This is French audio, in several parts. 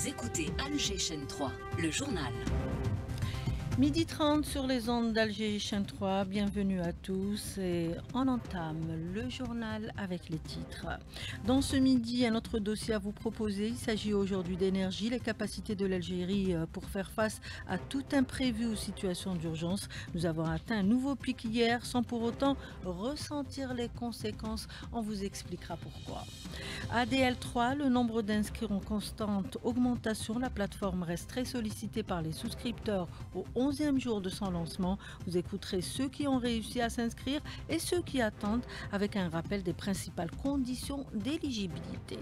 Vous écoutez Alger Chaîne 3, le journal. Midi 30 sur les ondes d'Alger Chaîne 3, bienvenue à tous et on entame le journal avec les titres. Dans ce midi, un autre dossier à vous proposer. Il s'agit aujourd'hui d'énergie, les capacités de l'Algérie euh, pour faire face à tout imprévu ou situation d'urgence. Nous avons atteint un nouveau pic hier sans pour autant ressentir les conséquences. On vous expliquera pourquoi. ADL3, le nombre d'inscrits en constante augmentation. La plateforme reste très sollicitée par les souscripteurs au 11e jour de son lancement. Vous écouterez ceux qui ont réussi à s'inscrire et ceux qui attendent avec un rappel des principales conditions d'éligibilité.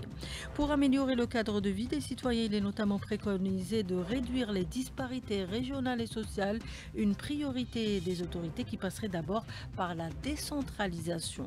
Pour améliorer le cadre de vie des citoyens, il est notamment préconisé de réduire les disparités régionales et sociales, une priorité des autorités qui passerait d'abord par la décentralisation.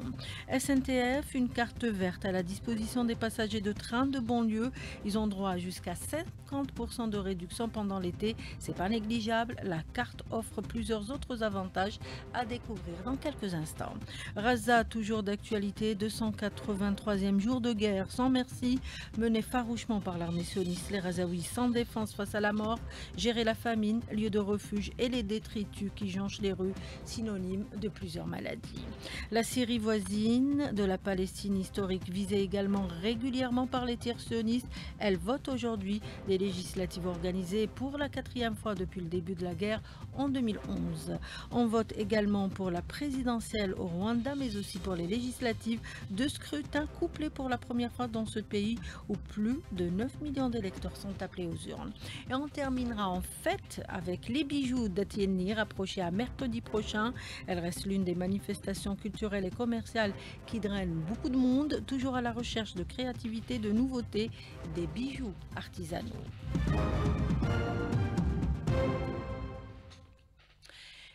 SNTF, une carte verte à la disposition des passagers de train de banlieue. Ils ont droit à jusqu'à 50% de réduction pendant l'été. C'est pas négligeable. La carte offre plusieurs autres avantages à découvrir dans quelques instants. Raza, toujours d'actualité, 283e jour de guerre sans merci, mené farouchement par l'armée sioniste, les Razaouis sans défense face à la mort, gérer la famine, lieu de refuge et les détritus qui jonchent les rues, synonyme de plusieurs maladies. La Syrie voisine de la Palestine historique, visée également régulièrement par les tirs sionistes, elle vote aujourd'hui des législatives organisées pour la quatrième fois depuis le début de la guerre en 2011. On vote également pour la présidentielle au Rwanda, mais aussi pour les législatives de scrutin couplés pour la première fois dans ce pays où plus de 9 millions d'électeurs sont appelés aux urnes. Et on terminera en fait avec les bijoux d'Atienni rapprochés à mercredi prochain. Elle reste l'une des manifestations culturelles et commerciales qui drainent beaucoup de monde, toujours à la recherche de créativité, de nouveautés, des bijoux artisanaux.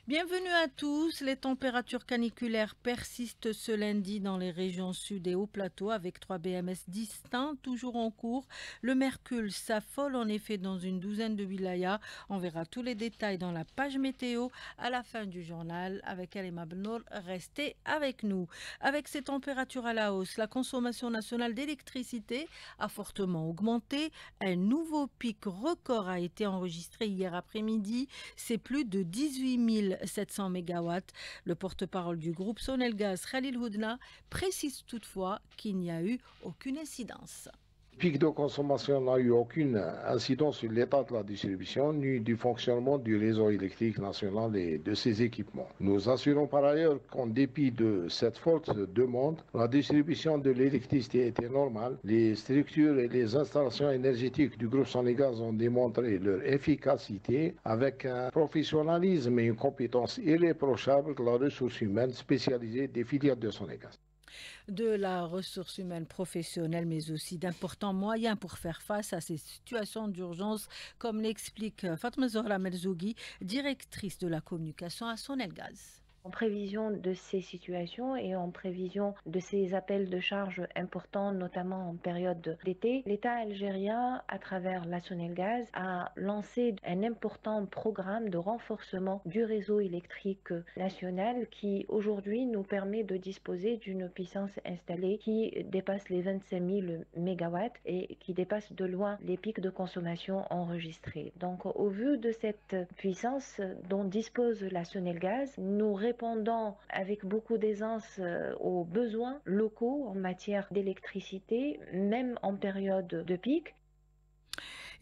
Bienvenue à tous. Les températures caniculaires persistent ce lundi dans les régions sud et haut plateau avec 3 BMS distincts toujours en cours. Le mercure s'affole en effet dans une douzaine de wilayas. On verra tous les détails dans la page météo à la fin du journal avec Alema Benour. Restez avec nous. Avec ces températures à la hausse, la consommation nationale d'électricité a fortement augmenté. Un nouveau pic record a été enregistré hier après-midi. C'est plus de 18 000 700 MW. Le porte-parole du groupe Sonelgaz, Khalil Houdna, précise toutefois qu'il n'y a eu aucune incidence pic de consommation n'a eu aucune incidence sur l'état de la distribution ni du fonctionnement du réseau électrique national et de ses équipements. Nous assurons par ailleurs qu'en dépit de cette forte demande, la distribution de l'électricité était normale. Les structures et les installations énergétiques du groupe Sonégaz ont démontré leur efficacité avec un professionnalisme et une compétence irréprochable de la ressource humaine spécialisée des filières de Sonégaz de la ressource humaine professionnelle, mais aussi d'importants moyens pour faire face à ces situations d'urgence, comme l'explique Fatma Zohra Melzougi, directrice de la communication à Sonelgaz. En prévision de ces situations et en prévision de ces appels de charges importants, notamment en période d'été, l'État algérien, à travers la Sonelgaz, a lancé un important programme de renforcement du réseau électrique national qui aujourd'hui nous permet de disposer d'une puissance installée qui dépasse les 25 000 MW et qui dépasse de loin les pics de consommation enregistrés. Donc au vu de cette puissance dont dispose la Sonelgaz, nous répondant avec beaucoup d'aisance euh, aux besoins locaux en matière d'électricité, même en période de pic.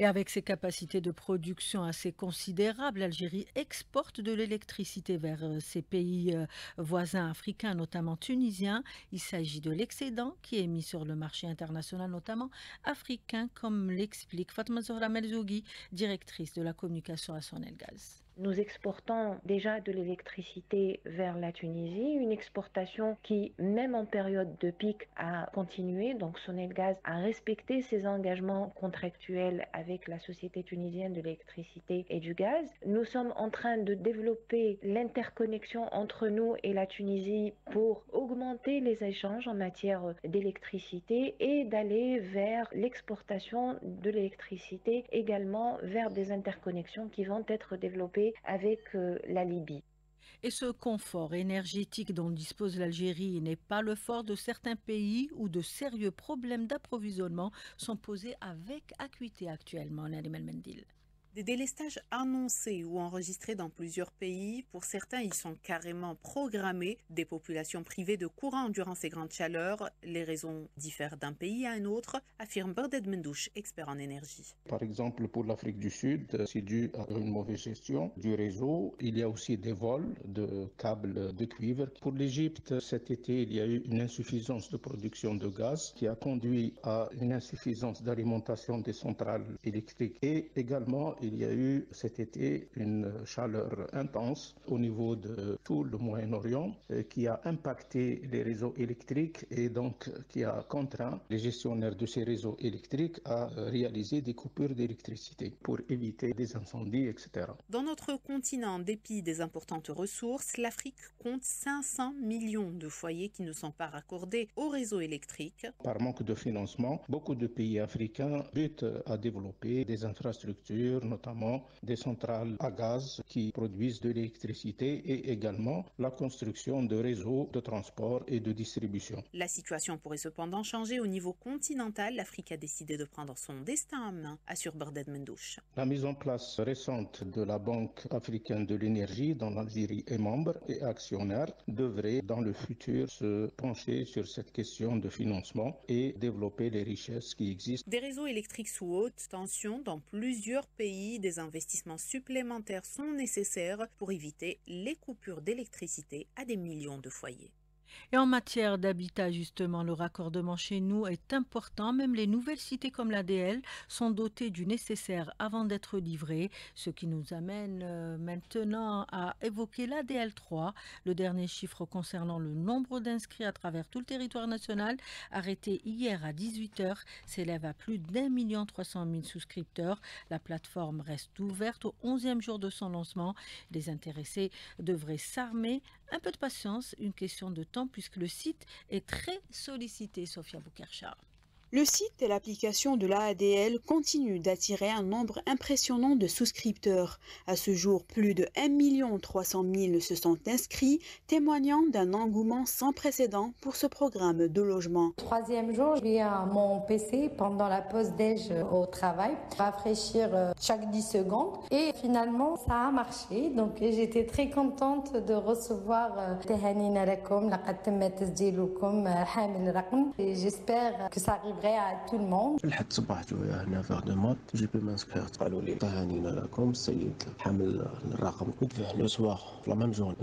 Et avec ses capacités de production assez considérables, l'Algérie exporte de l'électricité vers euh, ses pays euh, voisins africains, notamment tunisiens. Il s'agit de l'excédent qui est mis sur le marché international, notamment africain, comme l'explique Fatma Zohra Melzougi, directrice de la communication à Sonelgaz. Nous exportons déjà de l'électricité vers la Tunisie, une exportation qui, même en période de pic, a continué. Donc Sonelgaz a respecté ses engagements contractuels avec la Société tunisienne de l'électricité et du gaz. Nous sommes en train de développer l'interconnexion entre nous et la Tunisie pour augmenter les échanges en matière d'électricité et d'aller vers l'exportation de l'électricité également vers des interconnexions qui vont être développées avec euh, la Libye. Et ce confort énergétique dont dispose l'Algérie n'est pas le fort de certains pays où de sérieux problèmes d'approvisionnement sont posés avec acuité actuellement, Nariman Mendil. Des délestages annoncés ou enregistrés dans plusieurs pays, pour certains ils sont carrément programmés. Des populations privées de courant durant ces grandes chaleurs, les raisons diffèrent d'un pays à un autre, affirme Barded Mendouche, expert en énergie. Par exemple, pour l'Afrique du Sud, c'est dû à une mauvaise gestion du réseau. Il y a aussi des vols de câbles de cuivre. Pour l'Égypte, cet été, il y a eu une insuffisance de production de gaz qui a conduit à une insuffisance d'alimentation des centrales électriques et également il y a eu cet été une chaleur intense au niveau de tout le Moyen-Orient euh, qui a impacté les réseaux électriques et donc qui a contraint les gestionnaires de ces réseaux électriques à réaliser des coupures d'électricité pour éviter des incendies, etc. Dans notre continent, en dépit des importantes ressources, l'Afrique compte 500 millions de foyers qui ne sont pas raccordés au réseau électrique. Par manque de financement, beaucoup de pays africains butent à développer des infrastructures, notamment des centrales à gaz qui produisent de l'électricité et également la construction de réseaux de transport et de distribution. La situation pourrait cependant changer au niveau continental. L'Afrique a décidé de prendre son destin en main, assure Barded Mendouche. La mise en place récente de la Banque africaine de l'énergie, dont l'Algérie est membre et actionnaire, devrait dans le futur se pencher sur cette question de financement et développer les richesses qui existent. Des réseaux électriques sous haute tension dans plusieurs pays des investissements supplémentaires sont nécessaires pour éviter les coupures d'électricité à des millions de foyers. Et en matière d'habitat, justement, le raccordement chez nous est important. Même les nouvelles cités comme l'ADL sont dotées du nécessaire avant d'être livrées, ce qui nous amène euh, maintenant à évoquer l'ADL 3, le dernier chiffre concernant le nombre d'inscrits à travers tout le territoire national, arrêté hier à 18h, s'élève à plus d'un million trois cent mille souscripteurs. La plateforme reste ouverte au 11e jour de son lancement. Les intéressés devraient s'armer. Un peu de patience, une question de temps puisque le site est très sollicité, Sophia Boukerchar. Le site et l'application de l'AADL continuent d'attirer un nombre impressionnant de souscripteurs. À ce jour, plus de 1 300 000 se sont inscrits, témoignant d'un engouement sans précédent pour ce programme de logement. Troisième jour, je vais à mon PC pendant la pause déj au travail, rafraîchir euh, chaque 10 secondes. Et finalement, ça a marché. Donc j'étais très contente de recevoir euh, euh, et j'espère que ça arrivera à tout le monde. Journée.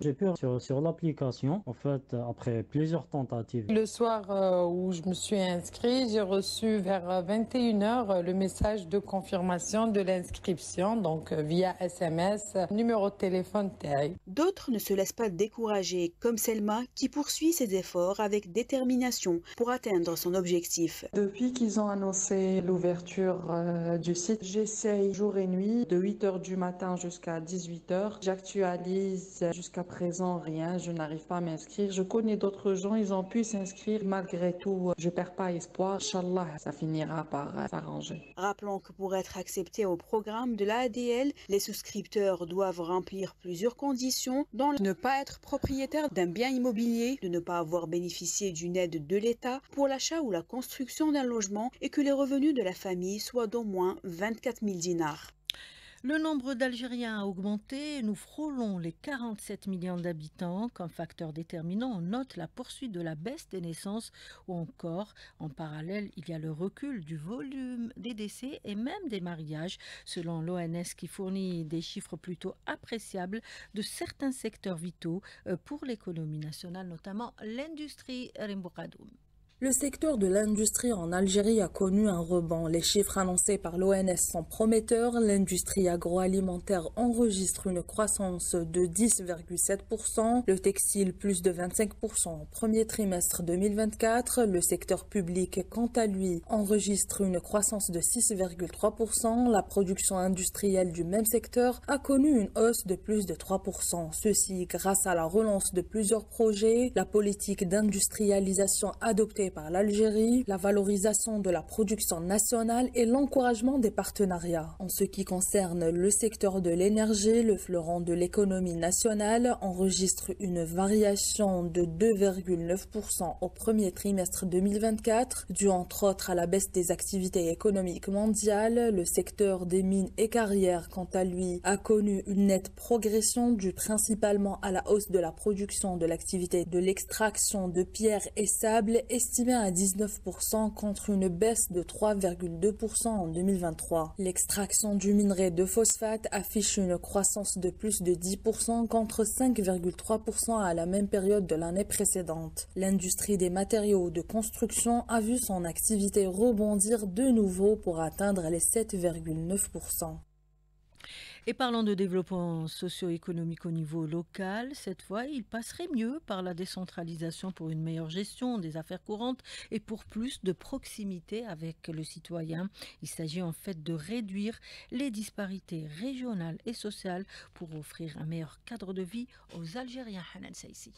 J'ai pu sur, sur l'application, en fait, après plusieurs tentatives. Le soir euh, où je me suis inscrit, j'ai reçu vers 21h euh, le message de confirmation de l'inscription, donc euh, via SMS, numéro de téléphone D'autres ne se laissent pas décourager, comme Selma, qui poursuit ses efforts avec détermination pour atteindre son objectif. Depuis qu'ils ont annoncé l'ouverture euh, du site, j'essaye jour et nuit de 8h du matin jusqu'à 18h. J'actualise jusqu'à présent rien, je n'arrive pas à m'inscrire. Je connais d'autres gens, ils ont pu s'inscrire malgré tout. Je perds pas espoir. Inch'Allah, ça finira par euh, s'arranger. Rappelons que pour être accepté au programme de l'ADL, les souscripteurs doivent remplir plusieurs conditions, dont ne pas être propriétaire d'un bien immobilier, de ne pas avoir bénéficié d'une aide de l'État pour ou la construction d'un logement et que les revenus de la famille soient d'au moins 24 000 dinars. Le nombre d'Algériens a augmenté. Nous frôlons les 47 millions d'habitants. Comme facteur déterminant, on note la poursuite de la baisse des naissances ou encore, en parallèle, il y a le recul du volume des décès et même des mariages, selon l'ONS qui fournit des chiffres plutôt appréciables de certains secteurs vitaux euh, pour l'économie nationale, notamment l'industrie Rimboukadoum. Le secteur de l'industrie en Algérie a connu un rebond. Les chiffres annoncés par l'ONS sont prometteurs. L'industrie agroalimentaire enregistre une croissance de 10,7%, le textile plus de 25% au premier trimestre 2024. Le secteur public, quant à lui, enregistre une croissance de 6,3%. La production industrielle du même secteur a connu une hausse de plus de 3%. Ceci grâce à la relance de plusieurs projets, la politique d'industrialisation adoptée par l'Algérie, la valorisation de la production nationale et l'encouragement des partenariats. En ce qui concerne le secteur de l'énergie, le fleuron de l'économie nationale enregistre une variation de 2,9% au premier trimestre 2024, dû entre autres à la baisse des activités économiques mondiales. Le secteur des mines et carrières, quant à lui, a connu une nette progression due principalement à la hausse de la production de l'activité de l'extraction de pierres et sable estimée à 19% contre une baisse de 3,2% en 2023. L'extraction du minerai de phosphate affiche une croissance de plus de 10% contre 5,3% à la même période de l'année précédente. L'industrie des matériaux de construction a vu son activité rebondir de nouveau pour atteindre les 7,9%. Et parlant de développement socio-économique au niveau local, cette fois, il passerait mieux par la décentralisation pour une meilleure gestion des affaires courantes et pour plus de proximité avec le citoyen. Il s'agit en fait de réduire les disparités régionales et sociales pour offrir un meilleur cadre de vie aux Algériens. Hanan Saïsi.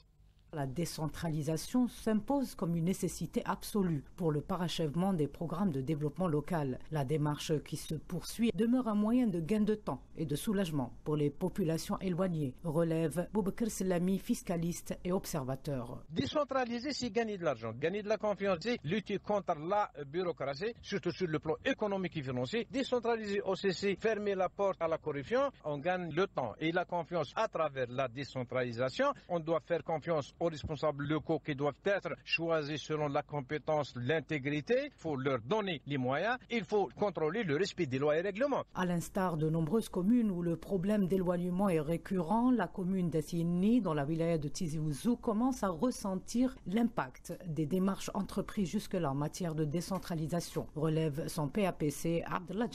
La décentralisation s'impose comme une nécessité absolue pour le parachèvement des programmes de développement local. La démarche qui se poursuit demeure un moyen de gain de temps et de soulagement pour les populations éloignées, relève Boubekir Selami, fiscaliste et observateur. Décentraliser, c'est gagner de l'argent, gagner de la confiance, c'est lutter contre la bureaucratie, surtout sur le plan économique et financier. Décentraliser OCC, fermer la porte à la corruption, on gagne le temps et la confiance à travers la décentralisation. On doit faire confiance aux responsables locaux qui doivent être choisis selon la compétence, l'intégrité. Il faut leur donner les moyens. Il faut contrôler le respect des lois et règlements. À l'instar de nombreuses communes où le problème d'éloignement est récurrent, la commune d'Assini, dans la wilaya de Tizi Ouzou, commence à ressentir l'impact des démarches entreprises jusque-là en matière de décentralisation, relève son PAPC Abdellah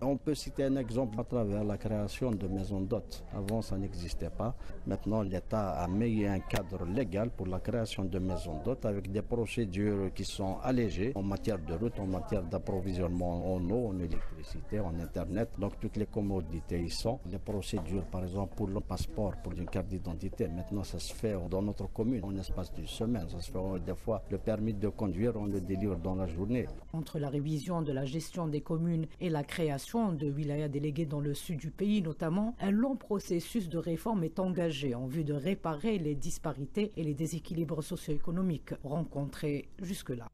On peut citer un exemple à travers la création de maisons d'hôtes. Avant, ça n'existait pas. Maintenant, l'État a mis un cadre légal pour la création de maisons d'hôtes avec des procédures qui sont allégées en matière de route, en matière d'approvisionnement en eau, en électricité, en Internet. Donc toutes les commodités y sont. Les procédures, par exemple, pour le passeport, pour une carte d'identité, maintenant ça se fait dans notre commune en espace d'une semaine. Ça se fait des fois le permis de conduire, on le délivre dans la journée. Entre la révision de la gestion des communes et la création de wilayas délégués dans le sud du pays notamment, un long processus de réforme est engagé en vue de réparer les disparités et les déséquilibres socio-économiques rencontrés jusque-là.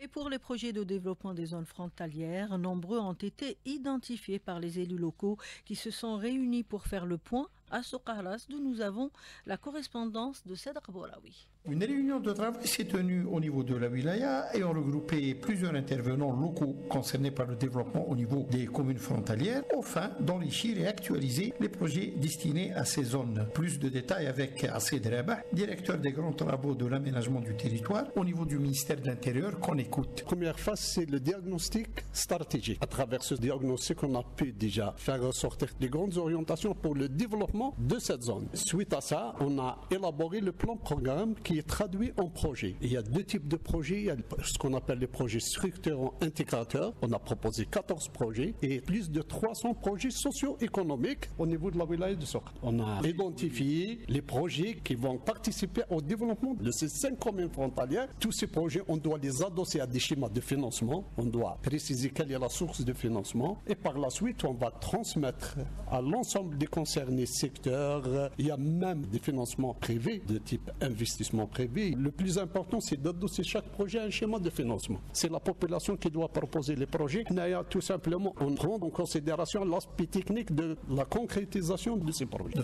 Et pour les projets de développement des zones frontalières, nombreux ont été identifiés par les élus locaux qui se sont réunis pour faire le point à Sokaras, d'où nous avons la correspondance de Cedra Boraoui. Une réunion de travail s'est tenue au niveau de la wilaya et ont regroupé plusieurs intervenants locaux concernés par le développement au niveau des communes frontalières, afin d'enrichir et actualiser les projets destinés à ces zones. Plus de détails avec Assid Rabah, directeur des grands travaux de l'aménagement du territoire au niveau du ministère de l'Intérieur qu'on écoute. Première phase, c'est le diagnostic stratégique. À travers ce diagnostic, on a pu déjà faire ressortir des grandes orientations pour le développement de cette zone. Suite à ça, on a élaboré le plan programme qui est traduit en projet. Il y a deux types de projets. Il y a ce qu'on appelle les projets structurants intégrateurs. On a proposé 14 projets et plus de 300 projets socio-économiques au niveau de la wilaya de Sok. On a identifié les projets qui vont participer au développement de ces cinq communes frontalières. Tous ces projets, on doit les adosser à des schémas de financement. On doit préciser quelle est la source de financement et par la suite, on va transmettre à l'ensemble des concernés secteurs. Il y a même des financements privés de type investissement privé. Le plus important, c'est d'adosser chaque projet à un schéma de financement. C'est la population qui doit proposer les projets. Naya, tout simplement, on prend en considération l'aspect technique de la concrétisation de ces projets.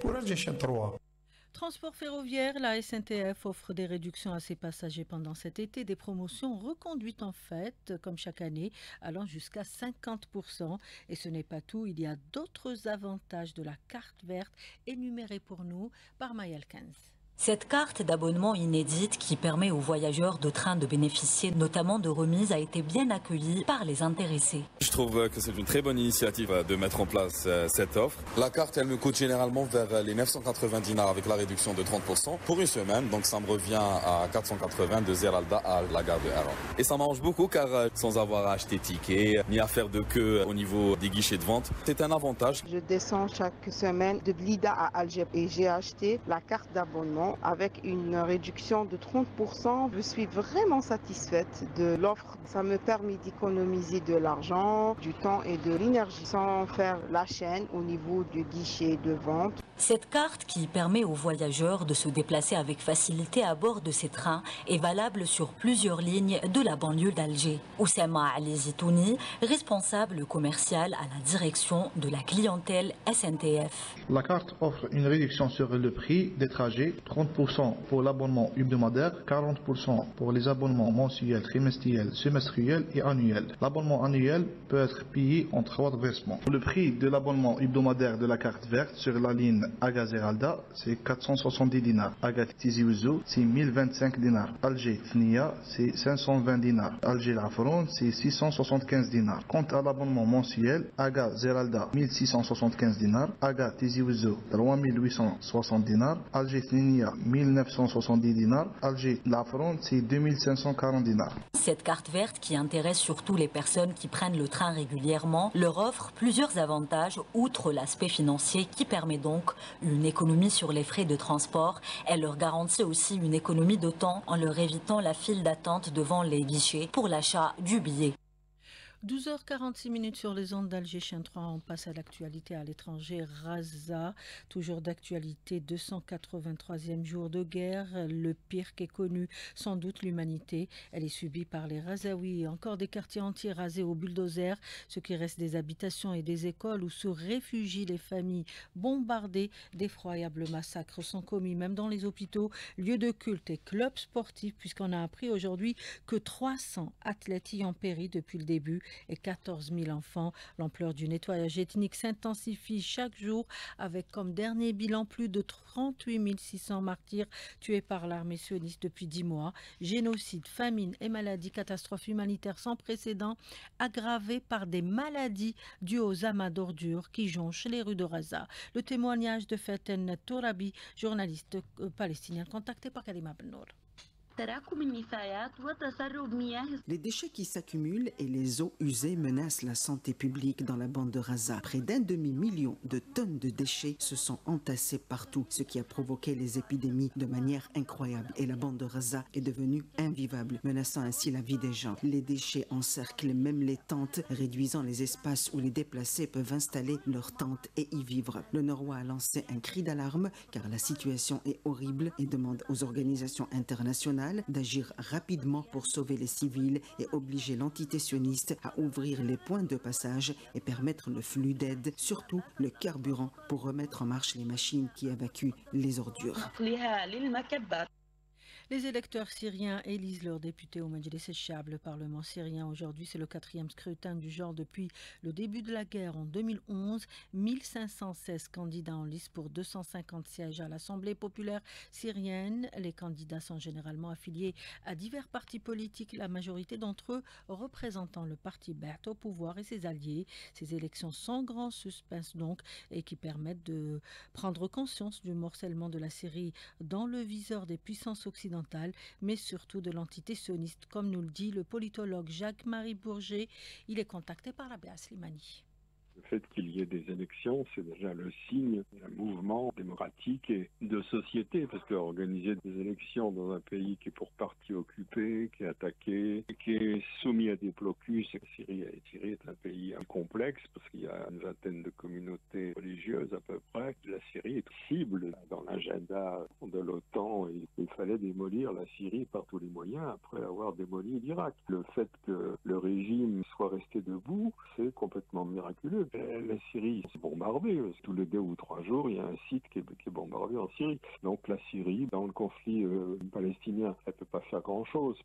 pour Algéchien 3. Transport ferroviaire, la SNTF offre des réductions à ses passagers pendant cet été, des promotions reconduites en fait, comme chaque année, allant jusqu'à 50%. Et ce n'est pas tout, il y a d'autres avantages de la carte verte énumérés pour nous par Mayel 15. Cette carte d'abonnement inédite qui permet aux voyageurs de train de bénéficier notamment de remises a été bien accueillie par les intéressés. Je trouve que c'est une très bonne initiative de mettre en place euh, cette offre. La carte, elle me coûte généralement vers les 980 dinars avec la réduction de 30% pour une semaine. Donc ça me revient à 480 de Zeralda à la gare de Haran. Et ça m'arrange beaucoup car euh, sans avoir à acheter ticket ni à faire de queue au niveau des guichets de vente, c'est un avantage. Je descends chaque semaine de Blida à Alger et j'ai acheté la carte d'abonnement avec une réduction de 30%. Je suis vraiment satisfaite de l'offre. Ça me permet d'économiser de l'argent, du temps et de l'énergie sans faire la chaîne au niveau du guichet de vente. Cette carte qui permet aux voyageurs de se déplacer avec facilité à bord de ces trains est valable sur plusieurs lignes de la banlieue d'Alger. Oussama Ali Zitouni, responsable commercial à la direction de la clientèle SNTF. La carte offre une réduction sur le prix des trajets, 30% pour l'abonnement hebdomadaire, 40% pour les abonnements mensuels, trimestriels, semestriels et annuels. L'abonnement annuel peut être payé en trois versements. Le prix de l'abonnement hebdomadaire de la carte verte sur la ligne Aga Zeralda, c'est 470 dinars. Aga Tizi c'est 1025 dinars. Alger Tnia, c'est 520 dinars. Alger Lafron, c'est 675 dinars. Quant à l'abonnement mensuel, Aga Zeralda, 1675 dinars. Aga Tizi Ouzou, 3860 dinars. Alger Tnia, 1970 dinars. Alger Lafron, c'est 2540 dinars. Cette carte verte qui intéresse surtout les personnes qui prennent le train régulièrement leur offre plusieurs avantages outre l'aspect financier qui permet donc une économie sur les frais de transport. Elle leur garantit aussi une économie de temps en leur évitant la file d'attente devant les guichets pour l'achat du billet. 12h46 minutes sur les ondes d'Alger Chien 3. On passe à l'actualité à l'étranger. Raza, toujours d'actualité, 283e jour de guerre, le pire qu'ait connu sans doute l'humanité. Elle est subie par les Razaouis. Encore des quartiers entiers rasés au bulldozer, ce qui reste des habitations et des écoles où se réfugient les familles bombardées. D'effroyables massacres sont commis même dans les hôpitaux, lieux de culte et clubs sportifs, puisqu'on a appris aujourd'hui que 300 athlètes y ont péri depuis le début et 14 000 enfants. L'ampleur du nettoyage ethnique s'intensifie chaque jour avec comme dernier bilan plus de 38 600 martyrs tués par l'armée sioniste depuis 10 mois. Génocide, famine et maladies, catastrophes humanitaires sans précédent aggravées par des maladies dues aux amas d'ordures qui jonchent les rues de Raza. Le témoignage de Faten Tourabi, journaliste euh, palestinien contacté par Kalima Benour. Les déchets qui s'accumulent et les eaux usées menacent la santé publique dans la bande de Raza. Près d'un demi-million de tonnes de déchets se sont entassés partout, ce qui a provoqué les épidémies de manière incroyable. Et la bande de Raza est devenue invivable, menaçant ainsi la vie des gens. Les déchets encerclent même les tentes, réduisant les espaces où les déplacés peuvent installer leurs tentes et y vivre. Le Norrois a lancé un cri d'alarme car la situation est horrible et demande aux organisations internationales d'agir rapidement pour sauver les civils et obliger l'entité sioniste à ouvrir les points de passage et permettre le flux d'aide, surtout le carburant pour remettre en marche les machines qui évacuent les ordures. Les électeurs syriens élisent leurs députés au Majlis Echab, le Parlement syrien. Aujourd'hui, c'est le quatrième scrutin du genre depuis le début de la guerre en 2011. 1516 candidats en liste pour 250 sièges à l'Assemblée populaire syrienne. Les candidats sont généralement affiliés à divers partis politiques, la majorité d'entre eux représentant le parti Bert au pouvoir et ses alliés. Ces élections sans grand suspense donc et qui permettent de prendre conscience du morcellement de la Syrie dans le viseur des puissances occidentales mais surtout de l'entité sioniste, comme nous le dit le politologue Jacques-Marie Bourget. Il est contacté par la Béa Slimani. Le fait qu'il y ait des élections, c'est déjà le signe d'un mouvement démocratique et de société, parce qu'organiser des élections dans un pays qui est pour partie occupé, qui est attaqué, qui est soumis à des blocus, la Syrie, Syrie est un pays complexe, parce qu'il y a une vingtaine de communautés religieuses à peu près. La Syrie est cible dans l'agenda de l'OTAN il fallait démolir la Syrie par tous les moyens après avoir démoli l'Irak. Le fait que le régime soit resté debout, c'est complètement miraculeux. La Syrie est bombardée. Tous les deux ou trois jours, il y a un site qui est, qui est bombardé en Syrie. Donc la Syrie, dans le conflit euh, palestinien, elle ne peut pas faire grand-chose.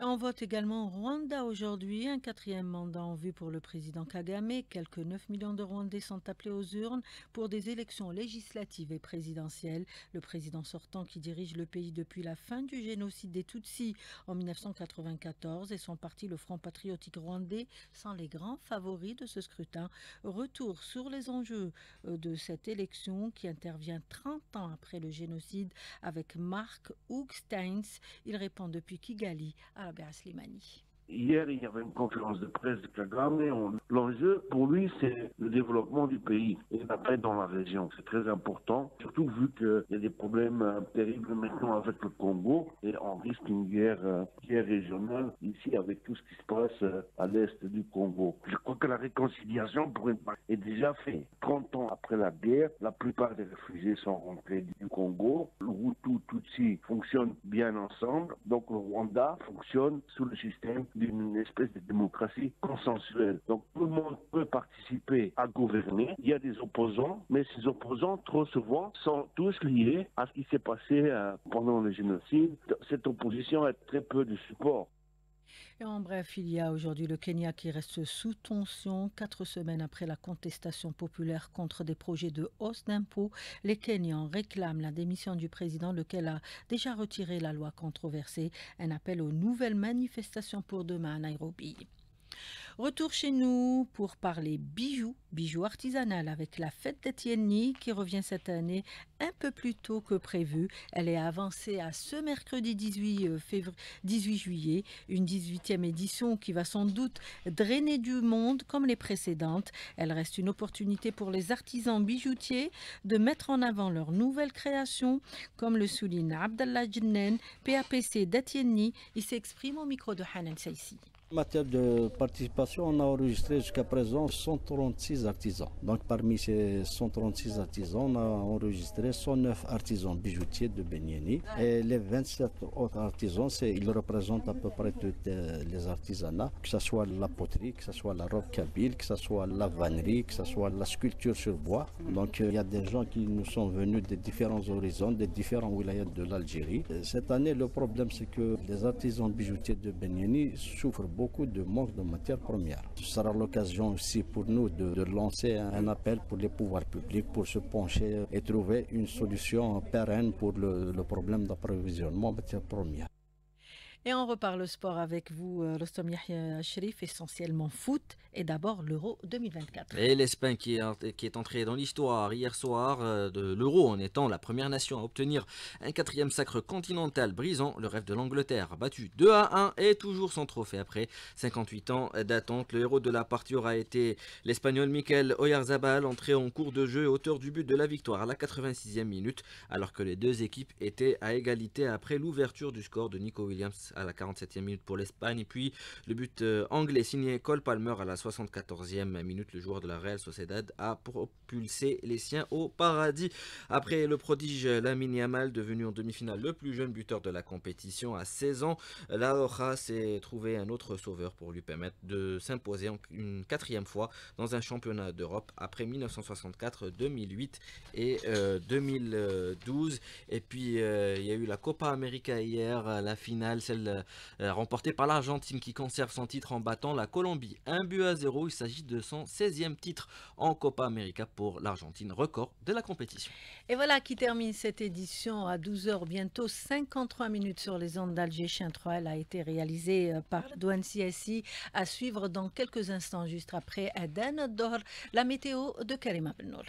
On vote également au Rwanda aujourd'hui. Un quatrième mandat en vue pour le président Kagame. Quelques 9 millions de Rwandais sont appelés aux urnes pour des élections législatives et présidentielles. Le président sortant qui dirige le pays depuis la fin du génocide des Tutsis en 1994 et son parti, le Front patriotique rwandais, sont les grands favoris de ce scrutin. Retour sur les enjeux euh, de cette élection qui intervient 30 ans après le génocide avec Mark Hoogsteins. Il répond depuis Kigali à Rabia Slimani. Hier, il y avait une conférence de presse de Kagame. L'enjeu pour lui, c'est le développement du pays et la paix dans la région. C'est très important, surtout vu qu'il y a des problèmes euh, terribles maintenant avec le Congo et on risque une guerre, euh, guerre régionale ici avec tout ce qui se passe euh, à l'est du Congo. Je crois que la réconciliation pour est déjà faite. 30 ans après la guerre, la plupart des réfugiés sont rentrés du Congo. Le Hutu, Tutsi fonctionnent bien ensemble. Donc le Rwanda fonctionne sous le système d'une espèce de démocratie consensuelle. Donc tout le monde peut participer à gouverner. Il y a des opposants, mais ces opposants, trop souvent, sont tous liés à ce qui s'est passé euh, pendant le génocide. Cette opposition a très peu de support. En bref, il y a aujourd'hui le Kenya qui reste sous tension. Quatre semaines après la contestation populaire contre des projets de hausse d'impôts, les Kenyans réclament la démission du président, lequel a déjà retiré la loi controversée. Un appel aux nouvelles manifestations pour demain à Nairobi. Retour chez nous pour parler bijoux, bijoux artisanal avec la fête d'Etienne qui revient cette année un peu plus tôt que prévu. Elle est avancée à ce mercredi 18, février, 18 juillet, une 18e édition qui va sans doute drainer du monde comme les précédentes. Elle reste une opportunité pour les artisans bijoutiers de mettre en avant leurs nouvelles créations, comme le souligne Abdallah Jnnen, PAPC d'Etienne. Il s'exprime au micro de Hanan Saïsi. En matière de participation, on a enregistré jusqu'à présent 136 artisans. Donc parmi ces 136 artisans, on a enregistré 109 artisans bijoutiers de Benyeni. Et les 27 autres artisans, ils représentent à peu près tous les artisanats, que ce soit la poterie, que ce soit la robe kabyle, que ce soit la vannerie, que ce soit la sculpture sur bois. Donc il y a des gens qui nous sont venus de différents horizons, des différents wilayas de l'Algérie. Cette année, le problème, c'est que les artisans bijoutiers de Benyeni souffrent beaucoup de manque de matières premières. Ce sera l'occasion aussi pour nous de, lancer un appel pour les pouvoirs publics pour se pencher et trouver une solution pérenne pour le, le problème d'approvisionnement en matières premières. Et on reparle sport avec vous, Rostom Yahya Sherif, essentiellement foot et d'abord l'Euro 2024. Et l'Espagne qui est, qui est entrée dans l'histoire hier soir de l'Euro en étant la première nation à obtenir un quatrième sacre continental, brisant le rêve de l'Angleterre. Battu 2 à 1 et toujours sans trophée après 58 ans d'attente. Le héros de la partie aura été l'Espagnol Mikel Oyarzabal, entré en cours de jeu, auteur du but de la victoire à la 86e minute, alors que les deux équipes étaient à égalité après l'ouverture du score de Nico Williams à la 47e minute pour l'Espagne. Puis le but anglais signé Cole Palmer à la 74e minute. Le joueur de la Real Sociedad a propulsé les siens au paradis. Après le prodige Lamine Yamal, devenu en demi-finale le plus jeune buteur de la compétition à 16 ans, la Roja s'est trouvé un autre sauveur pour lui permettre de s'imposer une quatrième fois dans un championnat d'Europe après 1964, 2008 et euh, 2012. Et puis euh, il y a eu la Copa América hier, la finale, celle euh, remportée par l'Argentine qui conserve son titre en battant la Colombie. Un but à zéro, il s'agit de son 16e titre en Copa América pour l'Argentine, record de la compétition. Et voilà qui termine cette édition à 12h, bientôt 53 minutes sur les ondes d'Alger Chien 3. Elle a été réalisée par la douane CSI à suivre dans quelques instants, juste après Aden Dor, la météo de Karima Benour.